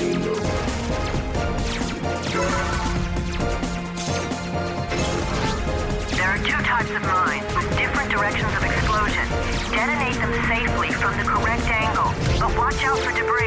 There are two types of mines with different directions of explosion. Detonate them safely from the correct angle, but watch out for debris.